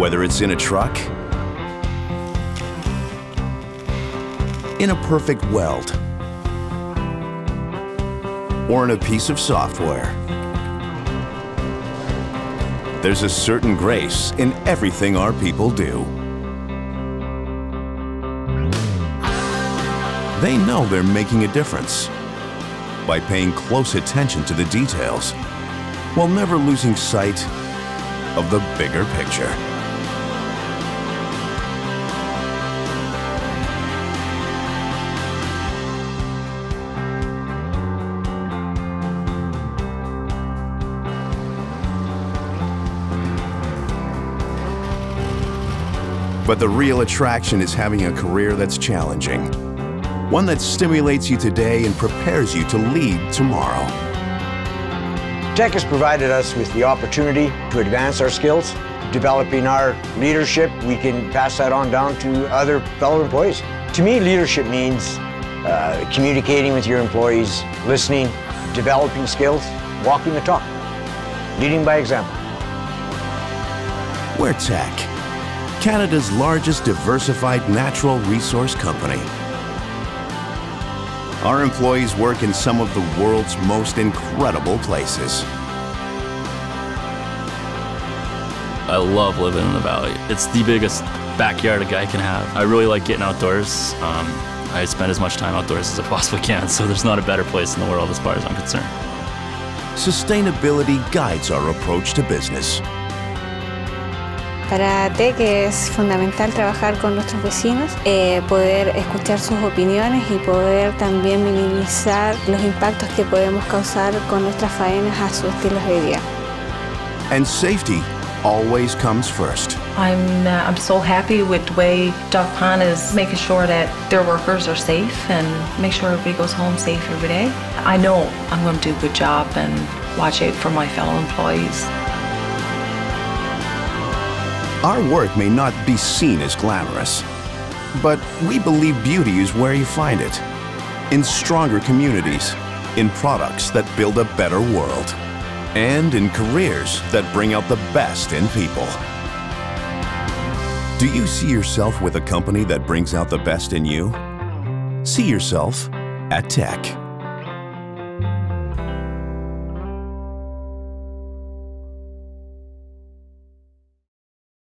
Whether it's in a truck, in a perfect weld, or in a piece of software. There's a certain grace in everything our people do. They know they're making a difference by paying close attention to the details while never losing sight of the bigger picture. But the real attraction is having a career that's challenging. One that stimulates you today and prepares you to lead tomorrow. Teck has provided us with the opportunity to advance our skills. Developing our leadership, we can pass that on down to other fellow employees. To me, leadership means uh, communicating with your employees, listening, developing skills, walking the talk, leading by example. We're Teck, Canada's largest diversified natural resource company. Our employees work in some of the world's most incredible places. I love living in the valley. It's the biggest backyard a guy can have. I really like getting outdoors. Um, I spend as much time outdoors as I possibly can, so there's not a better place in the world as far as I'm concerned. Sustainability guides our approach to business. Para Teck es fundamental trabajar con nuestros vecinos, eh, poder escuchar sus opiniones y poder también minimizar los impactos que podemos causar con nuestras faenas a sus estilos de vida. And safety always comes first. I'm, uh, I'm so happy with the way Doc Pan is making sure that their workers are safe and make sure everybody goes home safe every day. I know I'm going to do a good job and watch out for my fellow employees. Our work may not be seen as glamorous, but we believe beauty is where you find it. In stronger communities, in products that build a better world, and in careers that bring out the best in people. Do you see yourself with a company that brings out the best in you? See yourself at Teck.